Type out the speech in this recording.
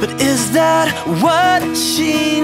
But is that what she